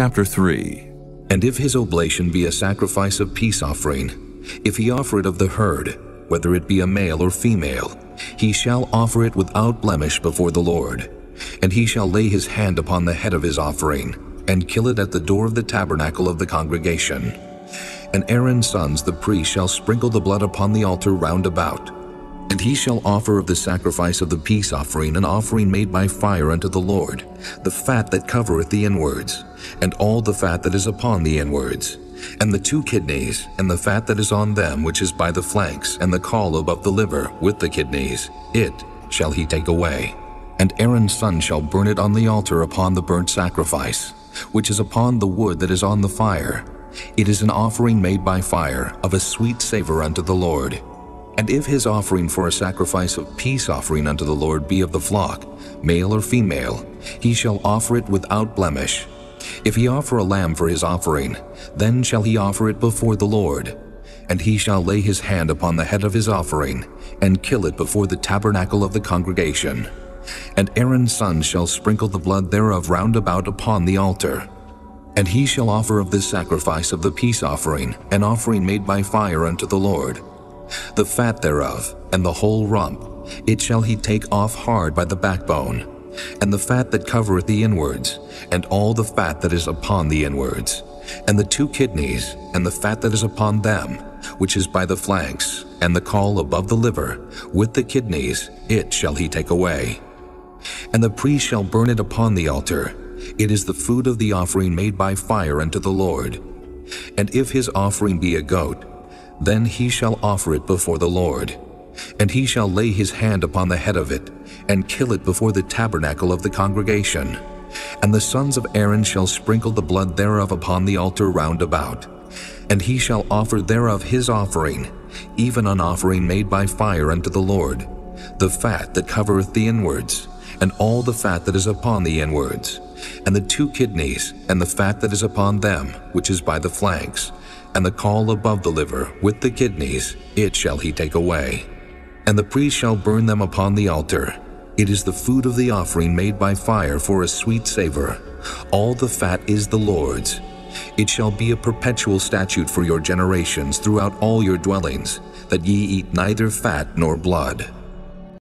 Chapter 3 And if his oblation be a sacrifice of peace offering, if he offer it of the herd, whether it be a male or female, he shall offer it without blemish before the Lord. And he shall lay his hand upon the head of his offering, and kill it at the door of the tabernacle of the congregation. And Aaron's sons the priest shall sprinkle the blood upon the altar round about. And he shall offer of the sacrifice of the peace offering an offering made by fire unto the Lord, the fat that covereth the inwards, and all the fat that is upon the inwards, and the two kidneys, and the fat that is on them which is by the flanks, and the caul above the liver, with the kidneys, it shall he take away. And Aaron's son shall burn it on the altar upon the burnt sacrifice, which is upon the wood that is on the fire. It is an offering made by fire, of a sweet savor unto the Lord. And if his offering for a sacrifice of peace offering unto the Lord be of the flock, male or female, he shall offer it without blemish. If he offer a lamb for his offering, then shall he offer it before the Lord. And he shall lay his hand upon the head of his offering, and kill it before the tabernacle of the congregation. And Aaron's sons shall sprinkle the blood thereof round about upon the altar. And he shall offer of this sacrifice of the peace offering an offering made by fire unto the Lord the fat thereof, and the whole rump, it shall he take off hard by the backbone, and the fat that covereth the inwards, and all the fat that is upon the inwards, and the two kidneys, and the fat that is upon them, which is by the flanks, and the caul above the liver, with the kidneys, it shall he take away. And the priest shall burn it upon the altar. It is the food of the offering made by fire unto the Lord. And if his offering be a goat, then he shall offer it before the Lord. And he shall lay his hand upon the head of it, and kill it before the tabernacle of the congregation. And the sons of Aaron shall sprinkle the blood thereof upon the altar round about. And he shall offer thereof his offering, even an offering made by fire unto the Lord, the fat that covereth the inwards, and all the fat that is upon the inwards, and the two kidneys, and the fat that is upon them, which is by the flanks, and the caul above the liver, with the kidneys, it shall he take away. And the priest shall burn them upon the altar. It is the food of the offering made by fire for a sweet savor. All the fat is the Lord's. It shall be a perpetual statute for your generations throughout all your dwellings, that ye eat neither fat nor blood.